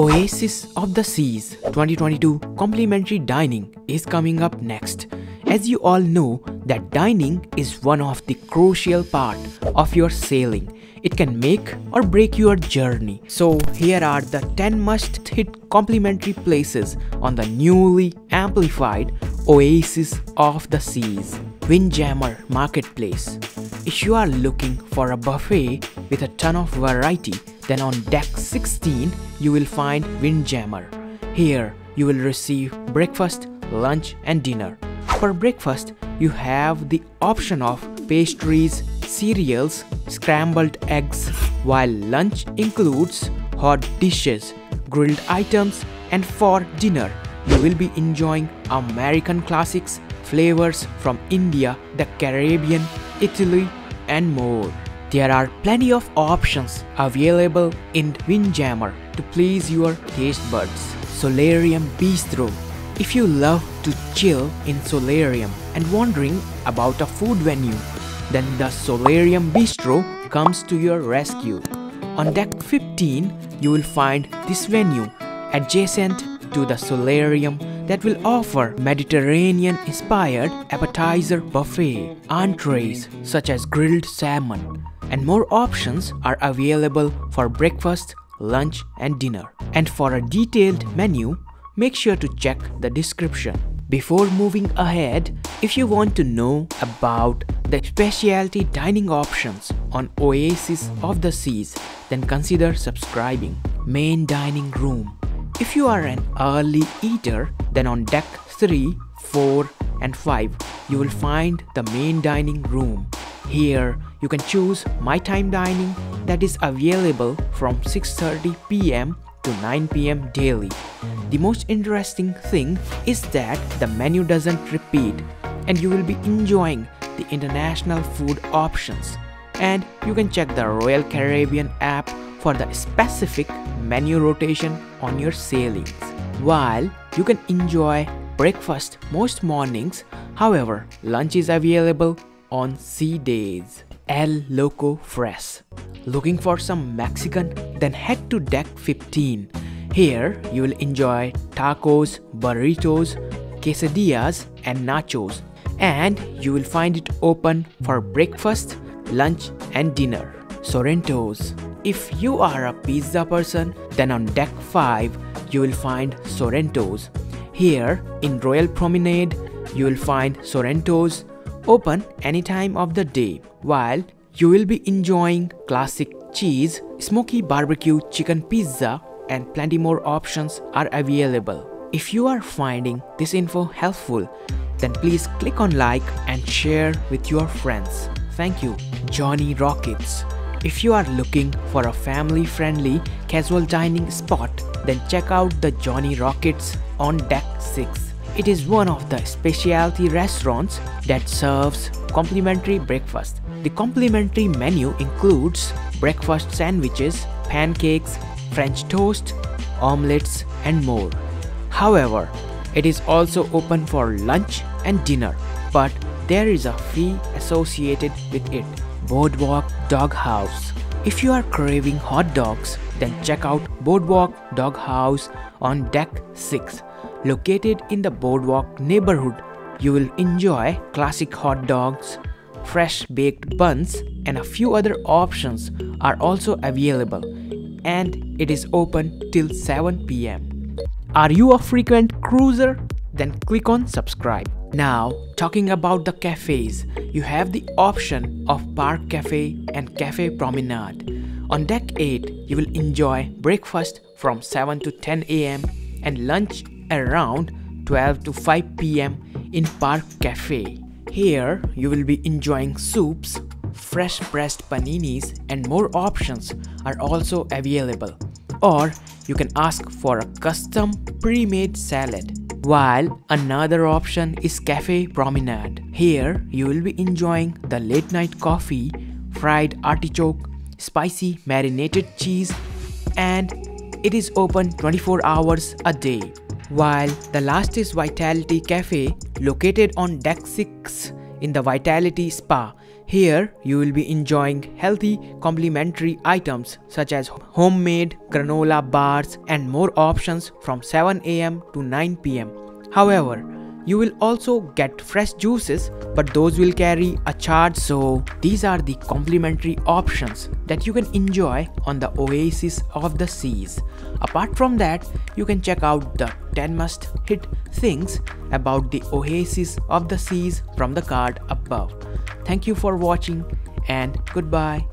Oasis of the Seas 2022 complimentary dining is coming up next. As you all know that dining is one of the crucial part of your sailing. It can make or break your journey. So here are the 10 must hit complimentary places on the newly amplified Oasis of the Seas Windjammer Marketplace. If you are looking for a buffet with a ton of variety, then on deck 16 you will find Windjammer. Here you will receive breakfast, lunch and dinner. For breakfast, you have the option of pastries, cereals, scrambled eggs, while lunch includes hot dishes, grilled items, and for dinner, you will be enjoying American classics, flavors from India, the Caribbean, Italy, and more. There are plenty of options available in Windjammer to please your taste buds. Solarium Bistro if you love to chill in Solarium and wondering about a food venue, then the Solarium Bistro comes to your rescue. On deck 15, you will find this venue adjacent to the Solarium that will offer Mediterranean inspired appetizer buffet, entrees such as grilled salmon, and more options are available for breakfast, lunch, and dinner. And for a detailed menu, make sure to check the description. Before moving ahead, if you want to know about the specialty dining options on Oasis of the Seas, then consider subscribing. Main dining room. If you are an early eater, then on deck 3, 4 and 5, you will find the main dining room. Here, you can choose My Time Dining that is available from 6.30 pm to 9 pm daily. The most interesting thing is that the menu doesn't repeat and you will be enjoying the international food options. And you can check the Royal Caribbean app for the specific menu rotation on your sailings. While you can enjoy breakfast most mornings, however, lunch is available on sea days. El Loco Fresh. Looking for some Mexican? Then head to deck 15. Here you will enjoy tacos, burritos, quesadillas, and nachos, and you will find it open for breakfast, lunch, and dinner. Sorrento's. If you are a pizza person, then on deck 5 you will find Sorrento's. Here in Royal Promenade, you will find Sorrento's open any time of the day, while you will be enjoying classic cheese, smoky barbecue chicken pizza, and plenty more options are available. If you are finding this info helpful, then please click on like and share with your friends. Thank you. Johnny Rockets. If you are looking for a family-friendly casual dining spot, then check out the Johnny Rockets on Deck 6. It is one of the specialty restaurants that serves complimentary breakfast. The complimentary menu includes breakfast sandwiches, pancakes, French toast, omelets, and more. However, it is also open for lunch and dinner, but there is a fee associated with it. Boardwalk Dog House. If you are craving hot dogs, then check out Boardwalk Dog House on Deck 6. Located in the Boardwalk neighborhood, you will enjoy classic hot dogs, fresh baked buns, and a few other options are also available. And it is open till 7 pm. Are you a frequent cruiser? Then click on subscribe. Now, talking about the cafes, you have the option of Park Cafe and Cafe Promenade. On deck 8, you will enjoy breakfast from 7 to 10 am and lunch around 12 to 5 pm in Park Cafe. Here, you will be enjoying soups, fresh pressed paninis, and more options are also available. Or you can ask for a custom pre made salad. While another option is Cafe Promenade. Here, you will be enjoying the late night coffee, fried artichoke, spicy marinated cheese, and it is open 24 hours a day. While the last is Vitality Cafe located on deck 6 in the Vitality Spa. Here, you will be enjoying healthy complimentary items such as homemade granola bars and more options from 7 am to 9 pm. However, you will also get fresh juices but those will carry a charge so these are the complimentary options that you can enjoy on the Oasis of the Seas. Apart from that, you can check out the 10 must hit things about the Oasis of the Seas from the card above. Thank you for watching and goodbye.